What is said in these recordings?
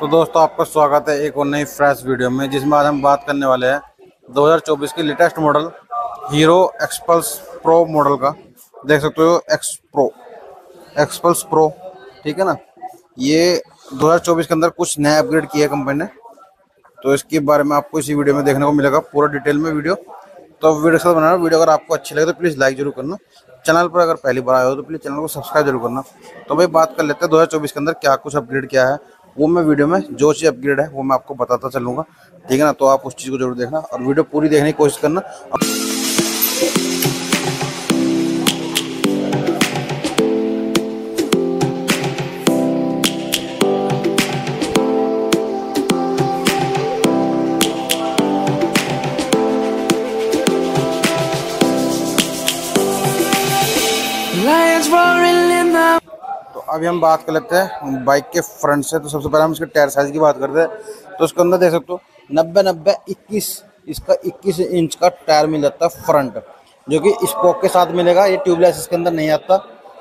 तो दोस्तों आपका स्वागत है एक और नई फ्रेश वीडियो में, जिसमें आज हम बात करने वाले हैं 2024 की latest model Hero Xpulse pro model का। देख सकते हो एक्स प्रो एक्सपल्स प्रो ठीक है ना? ये 2024 के अंदर कुछ नया अपग्रेड किया है कंपनी ने। तो इसके बारे में आपको इसी वीडियो में देखने को मिलेगा पूरा डिटेल में वीडियो। तो वीडियो साथ बनाना वीडियो अगर आपको अच्छी लगे तो प्लीज़ लाइक ज़रूर करना। चैनल पर अगर पहली बार आए हो तो प्लीज़ चैनल को सब्सक्राइब ज़रूर करना। तो भाई बात कर लेते हैं 2024 के अंदर क्या कुछ अपग्रेड किया है वो मैं वीडियो में जो चीज़ अपग्रेड है वो मैं आपको बताता चलूँगा। ठीक है ना? तो आप उस चीज़ को ज़रूर देखना और वीडियो पूरी देखने की कोशिश करना। Lions roaring अभी हम बात कर लेते हैं बाइक के फ्रंट से। तो सबसे पहले हम इसके टायर साइज़ की बात करते हैं। तो उसके अंदर देख सकते हो, नब्बे नब्बे इक्कीस, इसका इक्कीस इंच का टायर मिल जाता है फ्रंट जो कि स्पोक के साथ मिलेगा। ये ट्यूबलेस इसके अंदर नहीं आता।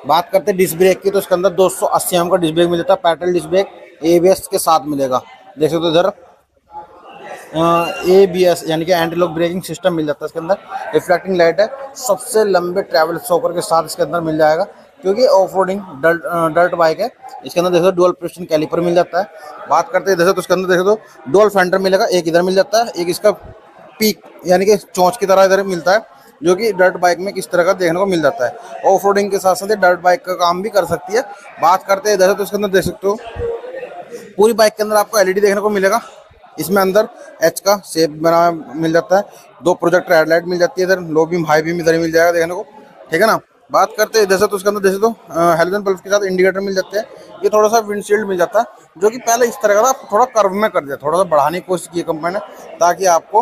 बात करते हैं डिस्क ब्रेक की तो इसके अंदर दो सौ अस्सी एम का डिस्क ब्रेक मिल जाता है। पैटल डिस्क ब्रेक एबीएस के साथ मिलेगा। देख सकते हो इधर ए बी एस यानी कि एंटी लॉक ब्रेकिंग सिस्टम मिल जाता है इसके अंदर। रिफ्लेक्टिंग लाइट है। सबसे लंबे ट्रैवल सोकर के साथ इसके अंदर मिल जाएगा। क्योंकि ऑफ़ रोडिंग डल्ट बाइक है। इसके अंदर देखो डुअल प्रेशन कैलिपर मिल जाता है। बात करते हैं, देखो तो उसके अंदर देखो तो डुअल फेंडर मिलेगा, एक इधर मिल जाता है, एक इसका पीक यानी कि चोंच की तरह इधर मिलता है, जो कि डर्ट बाइक में किस तरह का देखने को मिल जाता है। ऑफ़ रोडिंग के साथ साथ डर्ट बाइक का काम भी कर सकती है। बात करते हैं, देखो तो उसके अंदर देख सकते हो, पूरी बाइक के अंदर आपको एलईडी देखने को मिलेगा। इसमें अंदर एच का शेप बना, मिल जाता है। दो प्रोजेक्टर हेडलाइट मिल जाती है इधर लो बीम हाई बीम इधर मिल जाएगा देखने को। ठीक है ना? बात करते हैं, जैसे तो उसके अंदर, जैसे तो हेलोजन बल्ब के साथ इंडिकेटर मिल जाते हैं। ये थोड़ा सा विंडशील्ड मिल जाता है जो कि पहले इस तरह का था थोड़ा कर्व में कर दिया, थोड़ा सा बढ़ाने की कोशिश की कंपनी ने, ताकि आपको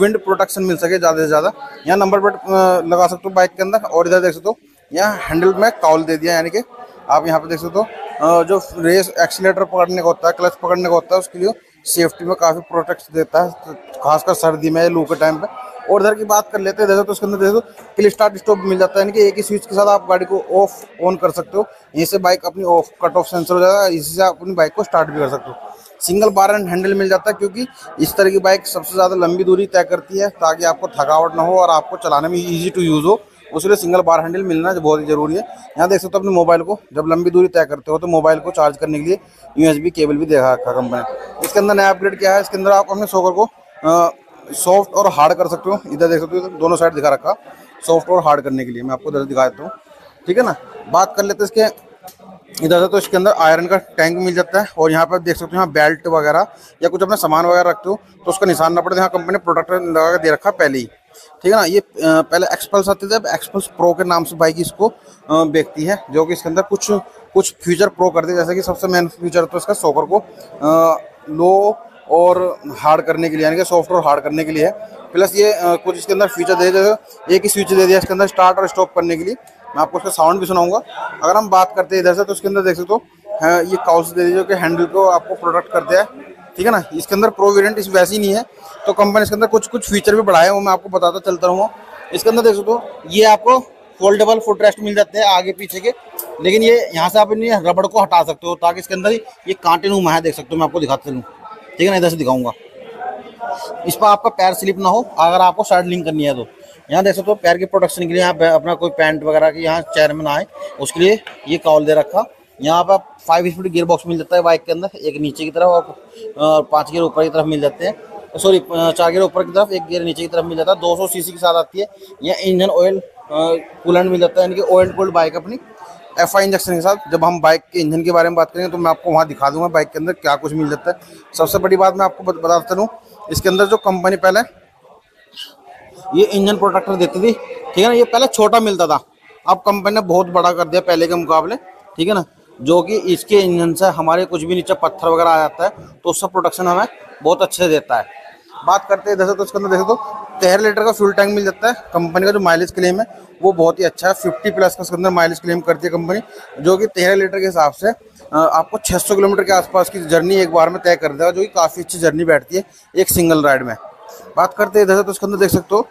विंड प्रोटेक्शन मिल सके ज़्यादा से ज़्यादा। यहाँ नंबर प्लेट लगा सकते हो बाइक के अंदर, और इधर देख सकते हो, यहाँ हैंडल में काउल दे दिया, यानी कि आप यहाँ पर देख सकते हो जो रेस एक्सीटर पकड़ने का होता है क्लच पकड़ने का होता है, उसके लिए सेफ्टी में काफ़ी प्रोटेक्ट देता है, खासकर सर्दी में लू के टाइम पे। और इधर की बात कर लेते हैं, जैसे तो उसके अंदर, जैसे क्लिक स्टार्ट स्टॉप मिल जाता है, यानी कि एक ही स्विच के साथ आप गाड़ी को ऑफ़ ऑन कर सकते हो। यहीं से बाइक अपनी ऑफ़ कट ऑफ़ सेंसर हो जाएगा, इसी से आप अपनी बाइक को स्टार्ट भी कर सकते हो। सिंगल बार एंड हैंडल मिल जाता है, क्योंकि इस तरह की बाइक सबसे ज़्यादा लंबी दूरी तय करती है, ताकि आपको थकावट ना हो और आपको चलाने में ईजी टू यूज़ हो। उसके सिंगल बार हैंडल मिलना बहुत ही ज़रूरी है। यहाँ देख सकते हो अपने मोबाइल को, जब लंबी दूरी तय करते हो तो मोबाइल को चार्ज करने के लिए यूएसबी केबल भी देखा, रखा कंपनी इसके अंदर नया अपग्रेड क्या है? इसके अंदर आप अपने सोकर को सॉफ्ट और हार्ड कर सकते हो। इधर देख सकते हो, दोनों साइड दिखा रखा। सॉफ्ट और हार्ड करने के लिए मैं आपको इधर दिखा देता हूँ। ठीक है ना? बात कर लेते हैं इसके। इधर से तो इसके अंदर आयरन का टैंक मिल जाता है और यहाँ पर देख सकते हो, यहाँ बेल्ट वगैरह या कुछ अपना सामान वगैरह रखते हो तो उसका निशान ना पड़े। यहाँ कंपनी ने प्रोडक्ट लगा के दे रखा पहले ही। ठीक है ना? ये पहले एक्सपल्स आते थे, अब एक्सपल्स प्रो के नाम से बाइक इसको बेचती है, जो कि इसके अंदर कुछ कुछ फीचर प्रो कर दिए जैसे कि सबसे मेन फीचर तो इसका सोकर को लो और हार्ड करने के लिए, यानी कि सॉफ्ट और हार्ड करने के लिए है। प्लस ये कुछ इसके अंदर फीचर दे दिए एक ही स्विच दे दिया इसके अंदर स्टार्ट और स्टॉप करने के लिए। मैं आपको उसका साउंड भी सुनाऊँगा। अगर हम बात करते हैं इधर से तो उसके अंदर देख सकते हो ये काउस दे दीजिए कि हैंडल को आपको प्रोडक्ट करते हैं। ठीक है ना? इसके अंदर प्रो वेरियंट इस वैसी नहीं है। तो कंपनी इसके अंदर कुछ कुछ फीचर भी बढ़ाए वो मैं आपको बताता चलता रहूँगा। इसके अंदर देख सकते हो, ये आपको फोल्डेबल फुट रेस्ट मिल जाते हैं आगे पीछे के। लेकिन ये यहाँ से आप इन रबड़ को हटा सकते हो, ताकि इसके अंदर ये कांटे नुमा है, देख सकते हो मैं आपको दिखाते चलूँ। ठीक है, ना इधर से दिखाऊँगा। इस पर आपका पैर स्लिप ना हो, अगर आपको साइड लिंक करनी है तो। यहाँ देख सकते हो तो पैर की प्रोटेक्शन के लिए यहाँ अपना कोई पैंट वगैरह की यहाँ चेयर में ना आए, उसके लिए ये कॉल दे रखा। यहाँ पर फाइव स्पीड गियर बॉक्स मिल जाता है बाइक के अंदर, एक नीचे की तरफ़ और पाँच गियर ऊपर की तरफ़ मिल जाते हैं। सॉरी चार गियर ऊपर की तरफ़, एक गियर नीचे की तरफ़ मिल जाता है। दो सौ सी के साथ आती है। यहाँ इंजन ऑयल कूलेंट मिल जाता है, यानी कि ऑयल कोल्ड बाइक अपनी। एफ़ आई इंजेक्शन के साथ जब हम बाइक के इंजन के बारे में बात करेंगे तो मैं आपको वहाँ दिखा दूँगा बाइक के अंदर क्या कुछ मिल जाता है। सबसे बड़ी बात मैं आपको बताता हूँ, इसके अंदर जो कंपनी पहले, ये इंजन प्रोटेक्टर देती थी, ठीक है ना? ये पहले छोटा मिलता था। अब कंपनी ने बहुत बड़ा कर दिया पहले के मुकाबले, ठीक है ना? जो कि इसके इंजन से हमारे कुछ भी नीचे पत्थर वगैरह आ जाता है तो उसका प्रोटेक्शन हमें बहुत अच्छे से देता है। बात करते हैं, जैसे तो उसके अंदर देखे तो तेरह लीटर का फ्यूल टैंक मिल जाता है कंपनी का जो माइलेज क्लेम है, वो बहुत ही अच्छा है फिफ्टी प्लस का उसके अंदर माइलेज क्लेम करती है कंपनी जो कि तेरह लीटर के हिसाब से आपको 600 किलोमीटर के आसपास की जर्नी एक बार में तय कर देगा, जो कि काफ़ी अच्छी जर्नी बैठती है एक सिंगल राइड में। बात करते हैं इधर से तो उसके अंदर देख सकते हो,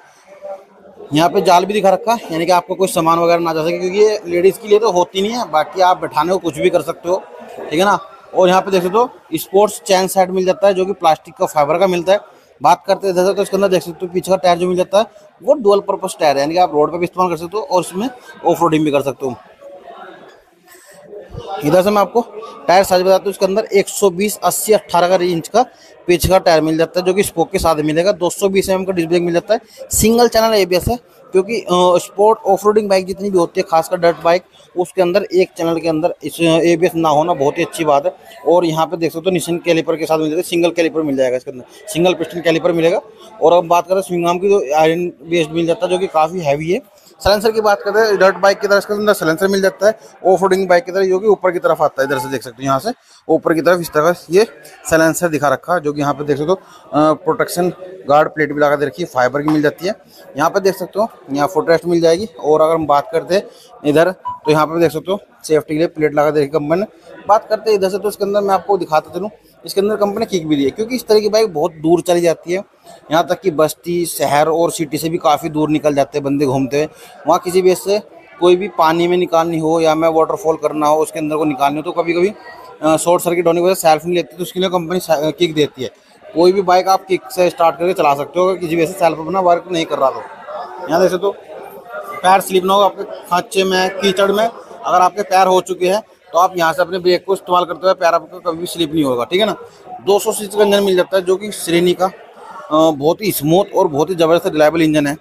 यहाँ पे जाल भी दिखा रखा है यानी कि आपको कोई सामान वगैरह ना जा सके, क्योंकि ये लेडीज़ के लिए तो होती नहीं है, बाकी आप बैठाने को कुछ भी कर सकते हो, ठीक है ना? और यहाँ पे देख सकते हो स्पोर्ट्स चैन सेट मिल जाता है, जो कि प्लास्टिक का फाइबर का मिलता है। बात करते जैसे तो इसके अंदर देख सकते हो, पीछे का टायर जो मिल जाता है, वो डुअल पर्पज टायर है, यानी कि आप रोड पर भी इस्तेमाल कर सकते हो और उसमें ऑफ़ रोडिंग भी कर सकते हो। इधर से मैं आपको टायर साइज़ बताता हूँ, इसके अंदर 120 80 18 का इंच का पीछे का टायर मिल जाता है, जो कि स्पोक के साथ मिलेगा। 220 एम का ब्रेक मिल जाता है। सिंगल चैनल एबीएस है, क्योंकि स्पोर्ट ऑफ़ बाइक जितनी भी होती है, खासकर डर्ट बाइक उसके अंदर एक चैनल के अंदर इस एबीएस ना होना बहुत ही अच्छी बात है। और यहाँ पे देख सकते हो निशन कैलिपर के साथ मिल जाता है सिंगल कैलिपर मिल जाएगा इसके अंदर। सिंगल पिस्टन कैलिपर मिलेगा। और अब बात करें स्विंगाम की तो आयरन बेस्ड मिल जाता है, जो कि काफ़ी हैवी है। सलेंसर की बात करते हैं डर्ट बाइक की तरह इसके अंदर सलेंसर मिल जाता है ऑफ़ बाइक की तरह, जो कि ऊपर की तरफ़ आता है, इधर से देख सकते हो यहाँ से, ऊपर की तरफ़ इस तरह ये सलेंसर दिखा रखा है जो कि यहाँ पे देख सकते हो प्रोटेक्शन गार्ड प्लेट भी लगा दे रखी है फाइबर की मिल जाती है। यहाँ पर देख सकते हो, यहाँ फुटरेस्ट मिल जाएगी, और अगर हम बात करते हैं इधर तो यहाँ पर देख सकते हो सेफ्टी के लिए प्लेट लगा दे रखी कंपनी बात करते हैं इधर से तो इसके अंदर मैं आपको दिखाता चलूँ इसके अंदर कंपनी किक भी दी है, क्योंकि इस तरह की बाइक बहुत दूर चली जाती है। यहाँ तक कि बस्ती, शहर और सिटी से भी काफ़ी दूर निकल जाते हैं बंदे घूमते हुए। वहाँ किसी भी से कोई भी पानी में निकालनी हो या मैं वाटरफॉल करना हो, उसके अंदर को निकालनी हो तो कभी कभी शॉर्ट सर्किट होने की वजह से सेल्फ नहीं लेती तो उसके लिए कंपनी किक देती है। कोई भी बाइक आप किक से स्टार्ट करके चला सकते हो, अगर किसी वजह से सेल्फ अपना वर्क नहीं कर रहा तो। यहाँ देख तो पैर स्लिप ना हो आपके खांचे में, कीचड़ में, अगर आपके पैर हो चुके हैं तो आप यहाँ से अपने ब्रेक को इस्तेमाल करते हुए पैर आपका कभी भी स्लिप नहीं होगा, ठीक है ना? 200 सीसी का इंजन मिल जाता है जो कि श्रेणी का बहुत ही स्मूथ और बहुत ही ज़बरदस्त रिलायबल इंजन है।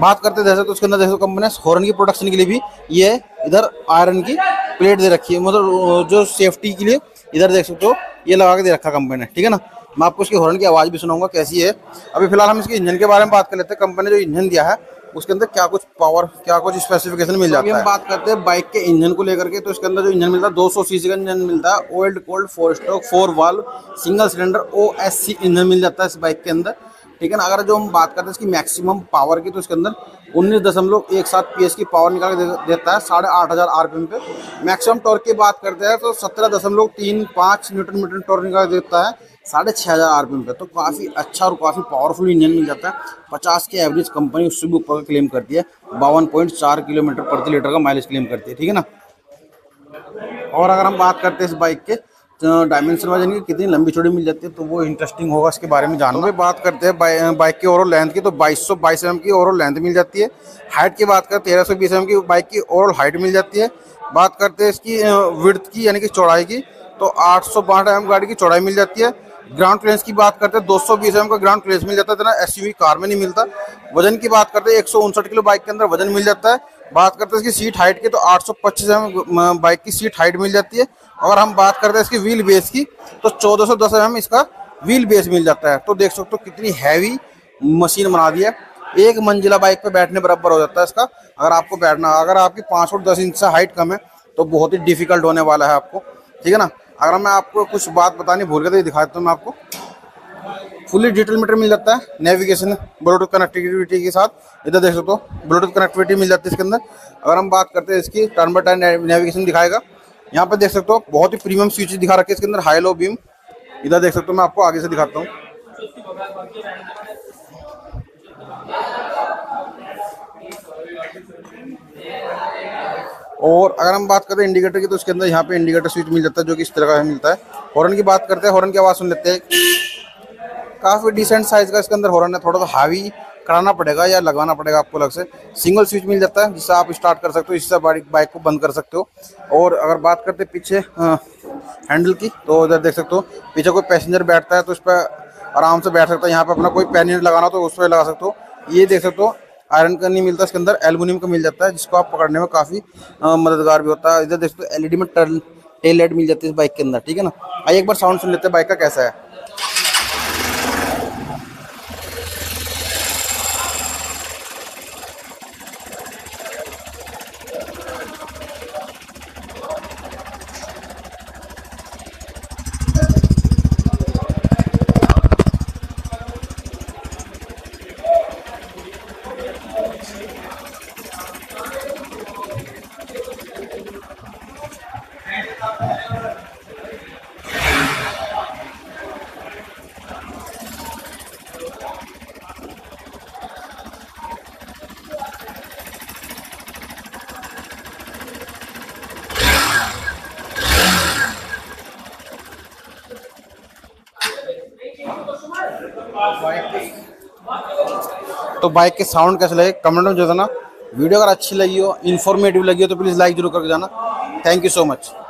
बात करते जैसे तो उसके अंदर जैसे कंपनी हॉर्न की प्रोडक्शन के लिए भी ये इधर आयरन की प्लेट दे रखी है मतलब जो सेफ्टी के लिए इधर देख सकते हो, ये लगा के दे रखा कंपनी ने, ठीक है ना? मैं आपको उसकी हॉर्न की आवाज़ भी सुनाऊँगा कैसी है। अभी फ़िलहाल हम इसके इंजन के बारे में बात कर लेते हैं। कंपनी ने जो इंजन दिया है उसके अंदर क्या कुछ पावर क्या कुछ स्पेसिफिकेशन मिल जाता है? हम बात करते हैं बाइक के इंजन को लेकर के तो इसके अंदर जो इंजन मिलता है 200 सीसी का इंजन मिलता है oil cooled four stroke four valve single cylinder ओ इंजन मिल जाता है इस बाइक के अंदर। ठीक है ना? अगर जो हम बात करते हैं इसकी मैक्सिमम पावर की तो इसके अंदर उन्नीस दशमलव एक सात पी की पावर निकाल के देता है साढ़े आठ हज़ार आर पी एम पे। मैक्सिमम टॉर्क की बात करते हैं तो सत्रह दशमलव तीन पाँच न्यूटन मीटर टॉर्क निकाल देता है। साढ़े छः हज़ार आर पे तो काफ़ी अच्छा और काफ़ी पावरफुल इंजन मिल जाता है। पचास के एवरेज कंपनी उससे भी ऊपर का क्लेम करती है। बावन पॉइंट चार किलोमीटर प्रति लीटर का माइलेज क्लेम करती है, ठीक है ना? और अगर हम बात करते हैं इस बाइक के डायमेंशन वाइज इनकी कितनी लंबी चौड़ी मिल जाती है तो वो इंटरेस्टिंग होगा, इसके बारे में जानना। तो बात करते हैं बाइक की ओवरऑल लेंथ की तो बाईस सौ बाईस एम की ओवरऑल लेंथ मिल जाती है। हाइट की बात करें, तेरह सौ बीस एम की बाइक की ओवरऑल हाइट मिल जाती है। बात करते हैं इसकी विर्थ की, यानी कि चौड़ाई की तो आठ सौ एम गाड़ी की चौड़ाई मिल जाती है। ग्राउंड क्लियरेंस की बात करते हैं, दो सौ बीस एम का ग्राउंड क्लियरेंस मिल जाता है, इतना एस कार में नहीं मिलता। वज़न की बात करते हैं, एक सौ उनसठ किलो बाइक के अंदर वज़न मिल जाता है। बात करते हैं इसकी सीट हाइट की तो 825 एम बाइक की सीट हाइट मिल जाती है। अगर हम बात करते हैं इसकी व्हील बेस की तो 1410 एम इसका व्हील बेस मिल जाता है। तो देख सकते हो कितनी हैवी मशीन बना दी है। एक मंजिला बाइक पे बैठने बराबर हो जाता है इसका। अगर आपको बैठना, अगर आपकी पाँच फुट दस इंच से हाइट कम है तो बहुत ही डिफ़िकल्ट होने वाला है आपको। ठीक है ना? अगर मैं आपको कुछ बात बतानी भूल गया तो ये दिखा देता हूँ मैं आपको। फुली डिजिटल मीटर मिल जाता है नेविगेशन ब्लूटूथ कनेक्टिविटी के साथ। इधर देख सकते हो ब्लूटूथ कनेक्टिविटी मिल जाती है इसके अंदर। अगर हम बात करते हैं इसकी टर्न बाय टर्न नेविगेशन दिखाएगा। यहाँ पर देख सकते हो, बहुत ही प्रीमियम स्विच दिखा रखे इसके अंदर हाई लो बीम इधर देख सकते हो मैं आपको आगे से दिखाता हूँ। और अगर हम बात करते हैं इंडिकेटर की तो उसके अंदर यहाँ पे इंडिकेटर स्विच मिल जाता है, जो कि इस तरह का मिलता है। हॉर्न की बात करते हैं, हॉर्न की आवाज़ सुन लेते हैं। काफ़ी डिसेंट साइज़ का इसके अंदर हॉर्न है, थोड़ा सा हावी कराना पड़ेगा या लगवाना पड़ेगा आपको अलग से। सिंगल स्विच मिल जाता है, जिससे आप स्टार्ट कर सकते हो, इससे बाइक को बंद कर सकते हो। और अगर बात करते पीछे हैंडल की तो इधर देख सकते हो, पीछे कोई पैसेंजर बैठता है तो उस पर आराम से बैठ सकता है। यहाँ पर अपना कोई पैन लगाना तो उस पर लगा सकते हो। ये देख सकते हो आयरन का नहीं मिलता, इसके अंदर एल्यूमिनियम का मिल जाता है, जिसको आप पकड़ने में काफ़ी मददगार भी होता है। इधर देखते एल ई एलईडी में टेल लाइट मिल जाती है इस बाइक के अंदर, ठीक है ना? आइए एक बार साउंड सुन लेते हैं बाइक का कैसा है। तो बाइक के साउंड कैसे लगे? कमेंट में जो देना वीडियो अगर अच्छी लगी हो इन्फॉर्मेटिव लगी हो तो प्लीज़ लाइक ज़रूर करके जाना। Thank you so much